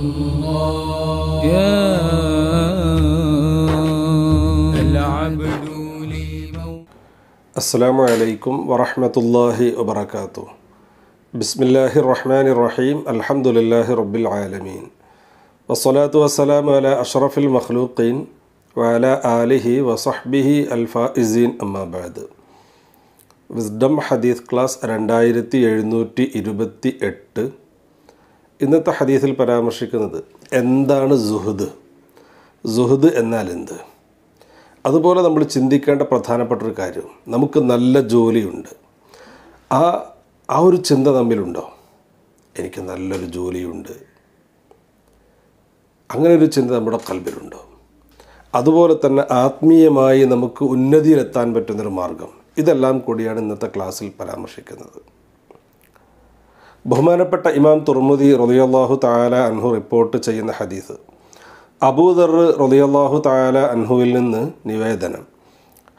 الله يا العبد لي موت السلام عليكم ورحمة الله وبركاته بسم الله الرحمن الرحيم الحمد لله رب العالمين والصلاة والسلام على أشرف المخلوقين وعلى آله وصحبه الفائزين أما بعد wisdom ഹദീസ് class രണ്ടായിരത്തി എഴുന്നൂറ്റി ഇരുപത്തി എട്ട് ഇന്നത്തെ ഹദീസിൽ പരാമർശിക്കുന്നത് എന്താണ് സുഹൃദ്? സുഹൃദ് എന്നാൽ എന്ത്? അതുപോലെ നമ്മൾ ചിന്തിക്കേണ്ട പ്രധാനപ്പെട്ട ഒരു കാര്യം നമുക്ക് നല്ല ജോലിയുണ്ട്. ആ ആ ഒരു ചിന്ത തമ്മിലുണ്ടോ? എനിക്ക് നല്ലൊരു ജോലിയുണ്ട്. അങ്ങനെ ഒരു ചിന്ത നമ്മുടെ കൽബിലുണ്ടോ? അതുപോലെ തന്നെ ആത്മീയമായി നമുക്ക് ഉന്നതിയിലെത്താൻ പറ്റുന്നൊരു മാർഗം. ഇതെല്ലാം കൂടിയാണ് ഇന്നത്തെ ക്ലാസ്സിൽ പരാമർശിക്കുന്നത്. ബഹുമാനപ്പെട്ട ഇമാം തുർമുദി റളിയല്ലാഹു താല അൻഹു റിപ്പോർട്ട് ചെയ്യുന്ന ഹദീസ്. അബൂദർ റളിയല്ലാഹു താല അൻഹുവിൽ നിന്ന് നിവേദനം.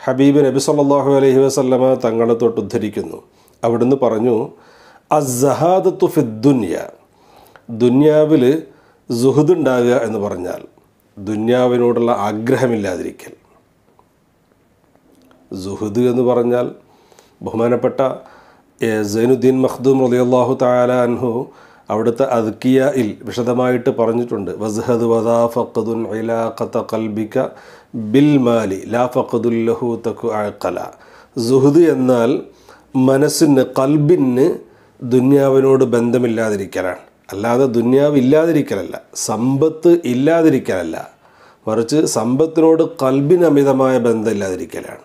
ഹബീബ് നബി സല്ലാഹു അലൈഹി വസല്ലമ തങ്ങളെ തൊട്ട് ഉദ്ധരിക്കുന്നു. അവിടുന്ന് പറഞ്ഞു അസഹാദ് തുഫിദ്ദുന്യ ദുന്യാവിൽ ഉണ്ടാകുക എന്ന് പറഞ്ഞാൽ ദുന്യാവിനോടുള്ള ആഗ്രഹമില്ലാതിരിക്കൽ. സുഹൃദ് എന്ന് പറഞ്ഞാൽ ബഹുമാനപ്പെട്ട സൈനുദ്ദീൻ മഖ്ദൂം റളിയല്ലാഹു തആല അൻഹു അവിടുത്തെ അദ്കിയയിൽ വിശദമായിട്ട് പറഞ്ഞിട്ടുണ്ട്. വസ്ഹദ് വദാ ഫഖദുൻ ഇലാഖത ഖൽബിക ബിൽ മാലി ലാ ഫഖദുൽ ലഹു തകു അഖല സുഹൃദ് എന്നാൽ മനസ്സിന് കൽബിന് ദുന്യാവിനോട് ബന്ധമില്ലാതിരിക്കലാണ്. അല്ലാതെ ദുന്യാവ് ഇല്ലാതിരിക്കലല്ല സമ്പത്ത് ഇല്ലാതിരിക്കലല്ല. മറിച്ച് സമ്പത്തിനോട് കൽബിന് അമിതമായ ബന്ധമില്ലാതിരിക്കലാണ്.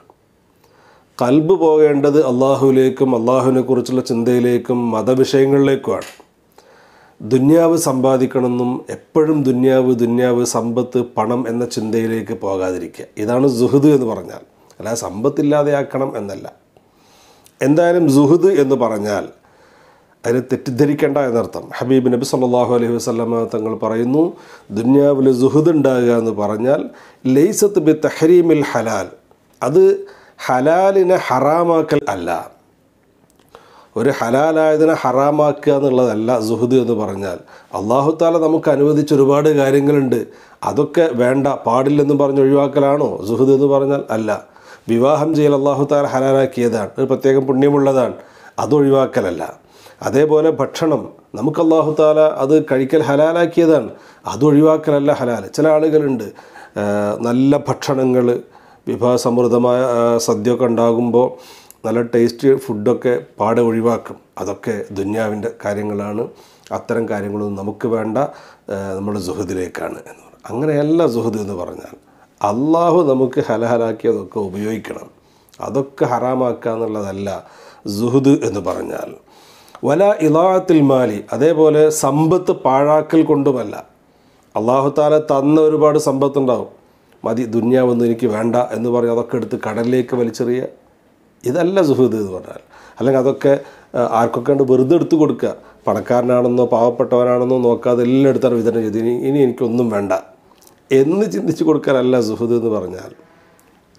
കൽബ് പോകേണ്ടത് അള്ളാഹുവിലേക്കും അള്ളാഹുവിനെ കുറിച്ചുള്ള ചിന്തയിലേക്കും മതവിഷയങ്ങളിലേക്കുമാണ്. ദുന്യാവ് സമ്പാദിക്കണമെന്നും എപ്പോഴും ദുന്യാവ് ദുന്യാവ് സമ്പത്ത് പണം എന്ന ചിന്തയിലേക്ക് പോകാതിരിക്കുക. ഇതാണ് സുഹൃദ് എന്ന് പറഞ്ഞാൽ. അല്ലാതെ സമ്പത്തില്ലാതെയാക്കണം എന്നല്ല. എന്തായാലും സുഹൃദ് എന്ന് പറഞ്ഞാൽ അതിനെ തെറ്റിദ്ധരിക്കേണ്ട എന്നർത്ഥം. ഹബീബ് നബി സല്ലാഹു അലൈഹി വസ്ലമ തങ്ങൾ പറയുന്നു ദുന്യാവിൽ സുഹൃദ് ഉണ്ടാകുക എന്ന് പറഞ്ഞാൽ ലെയ്സത്ത് ബി തഹരീമിൽ ഹലാൽ. അത് ഹലാലിനെ ഹറാമാക്കൽ അല്ല. ഒരു ഹലാലായതിനെ ഹറാമാക്കുക എന്നുള്ളതല്ല സുഹൃദ് എന്ന് പറഞ്ഞാൽ. അള്ളാഹു താല നമുക്ക് അനുവദിച്ച ഒരുപാട് കാര്യങ്ങളുണ്ട്. അതൊക്കെ വേണ്ട പാടില്ലെന്ന് പറഞ്ഞ് ഒഴിവാക്കലാണോ? സുഹൃദ് എന്ന് പറഞ്ഞാൽ അല്ല. വിവാഹം ചെയ്യൽ അള്ളാഹു താല ഹലാലാക്കിയതാണ്. ഒരു പ്രത്യേകം പുണ്യമുള്ളതാണ്. അത് ഒഴിവാക്കലല്ല. അതേപോലെ ഭക്ഷണം. നമുക്ക് അള്ളാഹു താല അത് കഴിക്കൽ ഹലാലാക്കിയതാണ്. അത് ഒഴിവാക്കലല്ല ഹലാൽ ചില ആളുകളുണ്ട് നല്ല ഭക്ഷണങ്ങൾ വിഭവസമൃദ്ധമായ സദ്യയൊക്കെ ഉണ്ടാകുമ്പോൾ നല്ല ടേസ്റ്റ് ഫുഡൊക്കെ പാടെ ഒഴിവാക്കും. അതൊക്കെ ദുന്യാവിന്റെ കാര്യങ്ങളാണ്. അത്തരം കാര്യങ്ങളൊന്നും നമുക്ക് വേണ്ട നമ്മുടെ സുഹൃദിലേക്കാണ് എന്ന് പറയുന്നത് അങ്ങനെയല്ല സുഹൃത്ത് എന്ന് പറഞ്ഞാൽ അള്ളാഹു നമുക്ക് ഹലഹലാക്കിയതൊക്കെ ഉപയോഗിക്കണം. അതൊക്കെ ഹറാമാക്കുക എന്നുള്ളതല്ല സുഹൃദ് എന്ന് പറഞ്ഞാൽ. വല ഇലാത്തിൽ മാലി അതേപോലെ സമ്പത്ത് പാഴാക്കൽ കൊണ്ടുമല്ല. അള്ളാഹു താല തന്ന ഒരുപാട് സമ്പത്തുണ്ടാവും. മതി ദുന്യാവൊന്നും എനിക്ക് വേണ്ട എന്ന് പറഞ്ഞ് അതൊക്കെ എടുത്ത് കടലിലേക്ക് വലിച്ചെറിയുക ഇതല്ല സുഹൃത്ത് എന്ന് പറഞ്ഞാൽ. അല്ലെങ്കിൽ അതൊക്കെ ആർക്കൊക്കെ ഉണ്ട് വെറുതെ എടുത്ത് കൊടുക്കുക. പണക്കാരനാണെന്നോ പാവപ്പെട്ടവനാണെന്നോ നോക്കാതെ എല്ലാം എടുത്താണ് വിതരണം ചെയ്ത് ഇനി ഇനി എനിക്കൊന്നും വേണ്ട. എന്ന് ചിന്തിച്ച് കൊടുക്കാനല്ല സുഹൃത് എന്ന് പറഞ്ഞാൽ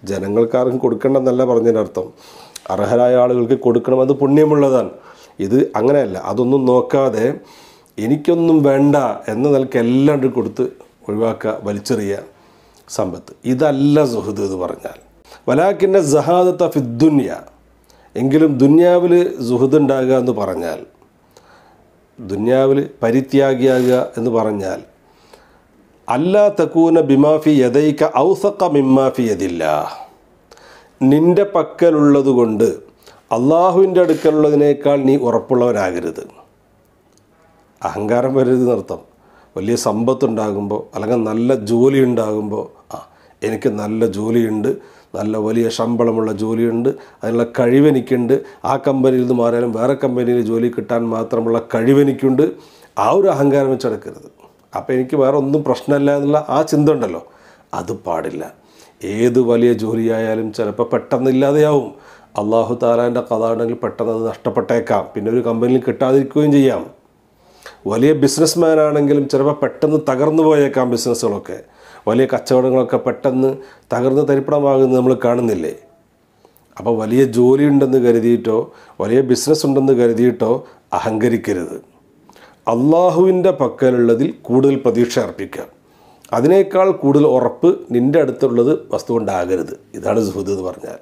ജനങ്ങൾക്കാർക്കും കൊടുക്കണമെന്നല്ല പറഞ്ഞതിന്റെ അർത്ഥം. അർഹരായ ആളുകൾക്ക് കൊടുക്കണം അത് പുണ്യമുള്ളതാണ്. ഇത് അങ്ങനെയല്ല. അതൊന്നും നോക്കാതെ എനിക്കൊന്നും വേണ്ട എന്ന നിലയ്ക്ക് എല്ലാം കൊടുത്ത് ഒഴിവാക്കുക വലിച്ചെറിയുക. സമ്പത്ത്. ഇതല്ല സുഹൃദ് എന്ന് പറഞ്ഞാൽ. വലാക്കിന്റെ സഹാദത്ത ഫിദ്ദുന്യ എങ്കിലും ദുന്യാവിൽ സുഹൃദ് ഉണ്ടാകുക എന്ന് പറഞ്ഞാൽ ദുന്യാവിൽ പരിത്യാഗിയാകുക എന്ന് പറഞ്ഞാൽ അല്ലാ തക്കൂന ബിമാഫി യഥൈക്ക ഔസക്ക മിമ്മാഫി യതില്ല നിന്റെ പക്കലുള്ളതുകൊണ്ട് അള്ളാഹുവിന്റെ അടുക്കലുള്ളതിനേക്കാൾ നീ ഉറപ്പുള്ളവനാകരുത്. അഹങ്കാരം വരരുത് നർത്ഥം വലിയ സമ്പത്തുണ്ടാകുമ്പോൾ അല്ലെങ്കിൽ നല്ല ജോലി ഉണ്ടാകുമ്പോൾ ആ എനിക്ക് നല്ല ജോലിയുണ്ട് നല്ല വലിയ ശമ്പളമുള്ള ജോലിയുണ്ട് അതിനുള്ള കഴിവെനിക്കുണ്ട് ആ കമ്പനിയിൽ നിന്ന് മാറിയാലും വേറെ കമ്പനിയിൽ ജോലി കിട്ടാൻ മാത്രമുള്ള കഴിവെനിക്കുണ്ട് ആ ഒരു അഹങ്കാരം വെച്ചെടുക്കരുത് അപ്പോൾ എനിക്ക് വേറെ ഒന്നും പ്രശ്നമില്ല എന്നുള്ള ആ ചിന്ത ഉണ്ടല്ലോ. അത് പാടില്ല. ഏത് വലിയ ജോലിയായാലും ചിലപ്പോൾ പെട്ടെന്ന് ഇല്ലാതെയാവും. അള്ളാഹു താലാന്റെ കഥ ഉണ്ടെങ്കിൽ പെട്ടെന്ന് അത് നഷ്ടപ്പെട്ടേക്കാം. പിന്നെ ഒരു കമ്പനിയിൽ കിട്ടാതിരിക്കുകയും ചെയ്യാം. വലിയ ബിസിനസ്മാൻ ആണെങ്കിലും ചിലപ്പോൾ പെട്ടെന്ന് തകർന്നു പോയേക്കാം ബിസിനസ്സുകളൊക്കെ. വലിയ കച്ചവടങ്ങളൊക്കെ പെട്ടെന്ന് തകർന്ന് തരിപ്പണമാകുന്നത് നമ്മൾ കാണുന്നില്ലേ? അപ്പോൾ വലിയ ജോലി ഉണ്ടെന്ന് കരുതിയിട്ടോ വലിയ ബിസിനസ് ഉണ്ടെന്ന് കരുതിയിട്ടോ അഹങ്കരിക്കരുത്. അള്ളാഹുവിന്റെ പക്കലുള്ളതിൽ കൂടുതൽ പ്രതീക്ഷ അർപ്പിക്കുക. അതിനേക്കാൾ കൂടുതൽ ഉറപ്പ് നിന്റെ അടുത്തുള്ളത് വസ്തു കൊണ്ടാകരുത്. ഇതാണ് സുഹൃത്ത് എന്ന് പറഞ്ഞാൽ.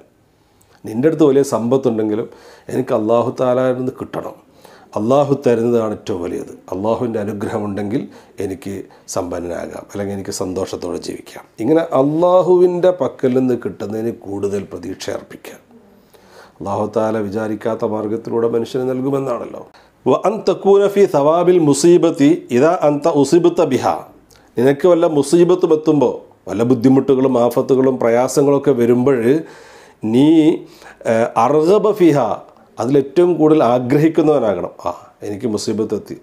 നിന്റെ അടുത്ത് വലിയ സമ്പത്തുണ്ടെങ്കിലും എനിക്ക് അള്ളാഹു താലായിൽ നിന്ന് കിട്ടണം. അള്ളാഹു തരുന്നതാണ് ഏറ്റവും വലിയത്. അള്ളാഹുവിന്റെ അനുഗ്രഹമുണ്ടെങ്കിൽ എനിക്ക് സമ്പന്നനാകാം. അല്ലെങ്കിൽ എനിക്ക് സന്തോഷത്തോടെ ജീവിക്കാം. ഇങ്ങനെ അള്ളാഹുവിന്റെ പക്കൽ നിന്ന് കിട്ടുന്നതിന് കൂടുതൽ പ്രതീക്ഷ അർപ്പിക്കാം അള്ളാഹു താല വിചാരിക്കാത്ത മാർഗത്തിലൂടെ മനുഷ്യന് നൽകുമെന്നാണല്ലോ. അന്തക്കൂനഫി സവാബിൽ മുസീബത്തി ഇതാ അന്ത ഉസിബത്ത ബിഹ. നിനക്ക് വല്ല മുസീബത്തും എത്തുമ്പോൾ വല്ല ബുദ്ധിമുട്ടുകളും ആഫത്തുകളും പ്രയാസങ്ങളൊക്കെ വരുമ്പോൾ നീ അർഹബ ഫിഹ അതിലേറ്റവും കൂടുതൽ ആഗ്രഹിക്കുന്നവനാകണം. ആ എനിക്ക് മുസീബത്ത് എത്തി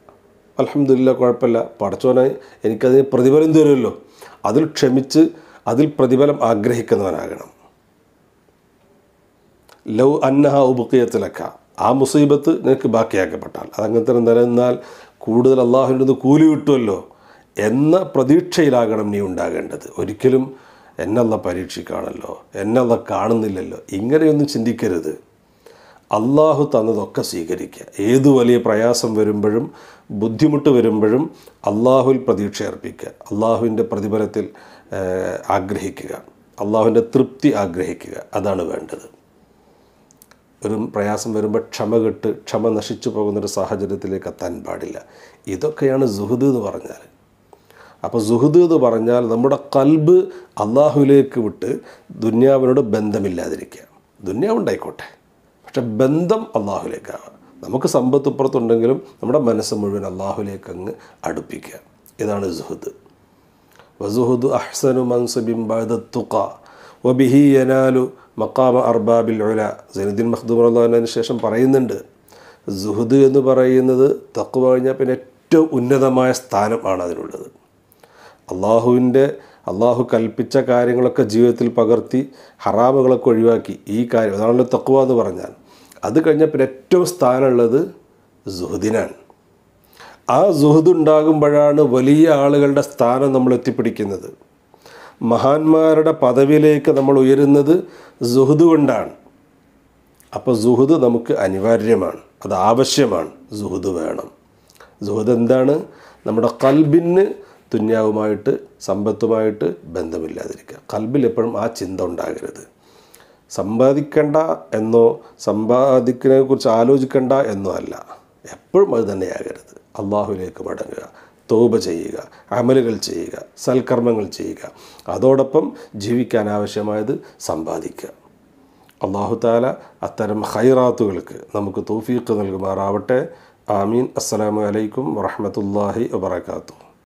അലഹമില്ല കുഴപ്പമില്ല. പഠിച്ചവനായി എനിക്കതിന് പ്രതിഫലം തരുമല്ലോ. അതിൽ ക്ഷമിച്ച് അതിൽ പ്രതിഫലം ആഗ്രഹിക്കുന്നവനാകണം. ലൗ അന്നഹ ഉപക്കിയത്തിലക്ക ആ മുസീബത്ത് നിനക്ക് ബാക്കിയാക്കപ്പെട്ടാൽ. അതങ്ങനെ തന്നെ നിലനിന്നാൽ കൂടുതൽ അള്ളാഹുവിന്റെ കൂലി കിട്ടുമല്ലോ എന്ന പ്രതീക്ഷയിലാകണം നീ ഉണ്ടാകേണ്ടത്. ഒരിക്കലും എന്നല്ല പരീക്ഷിക്കാണല്ലോ എന്നല്ല കാണുന്നില്ലല്ലോ. ഇങ്ങനെയൊന്നും ചിന്തിക്കരുത്. അള്ളാഹു തന്നതൊക്കെ സ്വീകരിക്കുക. ഏതു വലിയ പ്രയാസം വരുമ്പോഴും ബുദ്ധിമുട്ട് വരുമ്പോഴും അള്ളാഹുവിൽ പ്രതീക്ഷ അർപ്പിക്കുക. അള്ളാഹുവിന്റെ പ്രതിഫലത്തിൽ ആഗ്രഹിക്കുക. അള്ളാഹുവിന്റെ തൃപ്തി ആഗ്രഹിക്കുക. അതാണ് വേണ്ടത്. ഒരു പ്രയാസം വരുമ്പോൾ ക്ഷമ കെട്ട് ക്ഷമ നശിച്ചു പോകുന്നൊരു സാഹചര്യത്തിലേക്ക് എത്താൻ പാടില്ല. ഇതൊക്കെയാണ് സുഹൃദ് എന്ന് പറഞ്ഞാൽ. അപ്പോൾ സുഹൃദ് എന്ന് പറഞ്ഞാൽ നമ്മുടെ കൽബ് അള്ളാഹുവിലേക്ക് വിട്ട് ദുന്യാവിനോട് ബന്ധമില്ലാതിരിക്കുക. ദുന്യാവുണ്ടായിക്കോട്ടെ. പക്ഷെ ബന്ധം അള്ളാഹുലേക്കാണ് നമുക്ക് സമ്പത്ത് ഇപ്പുറത്തുണ്ടെങ്കിലും നമ്മുടെ മനസ്സ് മുഴുവൻ അള്ളാഹുലേക്ക് അങ്ങ് അടുപ്പിക്കുക. ഇതാണ് സുഹദ് വസുഹുദ് അഹ്സനു മൻസുബിംബുക്ക വബിഹി യനാലു മക്കാമ അർബാബിൽ ഒല സൈനുദ്ദീൻ മഖ്ദൂം അള്ളാഹുലിന് ശേഷം പറയുന്നുണ്ട് സുഹുദ് എന്ന് പറയുന്നത് തക്കുവ കഴിഞ്ഞാൽ പിന്നെ ഏറ്റവും ഉന്നതമായ സ്ഥാനം ആണ് അതിനുള്ളത്. അള്ളാഹുവിന്റെ അള്ളാഹു കൽപ്പിച്ച കാര്യങ്ങളൊക്കെ ജീവിതത്തിൽ പകർത്തി ഹറാമുകളൊക്കെ ഒഴിവാക്കി ഈ കാര്യം. അതാണല്ലോ തക്കുവ എന്ന് പറഞ്ഞാൽ. അത് കഴിഞ്ഞാൽ ഏറ്റവും സ്ഥാനമുള്ളത് സുഹുദിനാണ്. ആ സുഹൃദ് ഉണ്ടാകുമ്പോഴാണ് വലിയ ആളുകളുടെ സ്ഥാനം നമ്മൾ എത്തിപ്പിടിക്കുന്നത്. മഹാന്മാരുടെ പദവിയിലേക്ക് നമ്മൾ ഉയരുന്നത് സുഹൃദ് കൊണ്ടാണ്. അപ്പോൾ സുഹൃദ് നമുക്ക് അനിവാര്യമാണ്. അത് ആവശ്യമാണ്. സുഹൃദ് വേണം. സുഹൃദ് എന്താണ്? നമ്മുടെ കൽബിന് തുന്യാവുമായിട്ട് സമ്പത്തുമായിട്ട് ബന്ധമില്ലാതിരിക്കുക. കൽബിൽ എപ്പോഴും ആ ചിന്ത ഉണ്ടാകരുത്. സമ്പാദിക്കണ്ട എന്നോ സമ്പാദിക്കുന്നതിനെ കുറിച്ച് ആലോചിക്കണ്ട എന്നോ അല്ല. എപ്പോഴും അത് തന്നെയാകരുത്. അള്ളാഹുലേക്ക് മടങ്ങുക തോപ ചെയ്യുക അമലുകൾ ചെയ്യുക സൽക്കർമ്മങ്ങൾ ചെയ്യുക. അതോടൊപ്പം ജീവിക്കാൻ ആവശ്യമായത് സമ്പാദിക്കുക. അള്ളാഹു താല അത്തരം ഹൈറാത്തുകൾക്ക് നമുക്ക് തോഫീക്ക് നൽകുമാറാവട്ടെ. ആമീൻ. അസ്സലാമു അലൈക്കും വറഹമത്തല്ലാഹി വബർക്കാത്തു